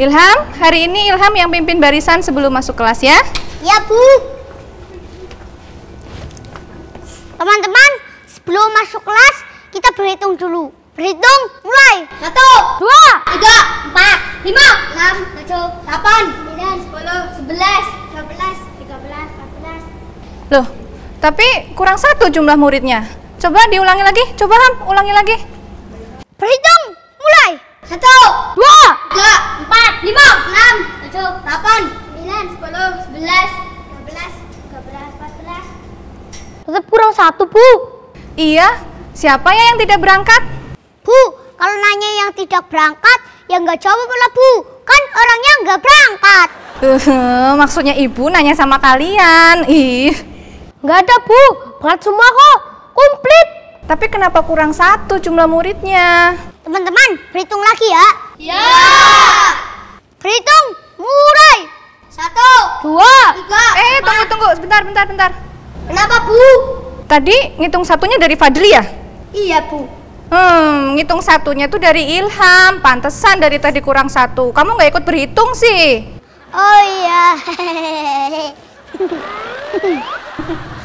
Ilham, hari ini Ilham yang pimpin barisan sebelum masuk kelas ya. Ya, Bu. Teman-teman, sebelum masuk kelas, kita berhitung dulu. Berhitung, mulai. Satu, dua, tiga, empat, lima, enam, tujuh, delapan, sembilan, sepuluh, sebelas, dua belas, tiga belas, empat belas. Loh, tapi kurang satu jumlah muridnya. Coba diulangi lagi, coba Ham, ulangi lagi. Berhitung, mulai. Satu, dua, 11, 12, 13, 14. Tetap kurang satu, Bu. Iya, siapa ya yang tidak berangkat? Bu, kalau nanya yang tidak berangkat, ya nggak jawab lah, Bu. Kan orangnya nggak berangkat. Uh, maksudnya ibu nanya sama kalian. Ih. Nggak ada, Bu. Berat semua kok. Komplit. Tapi kenapa kurang satu jumlah muridnya? Teman-teman, berhitung lagi ya. Ya. Berhitung, mulai. Satu, dua, tiga. Eh, tunggu tunggu, sebentar, bentar, bentar. Kenapa, Bu? Tadi ngitung satunya dari Fadli ya? Iya, Bu. Hmm, ngitung satunya tuh dari Ilham. Pantesan dari tadi kurang satu. Kamu nggak ikut berhitung sih? Oh iya.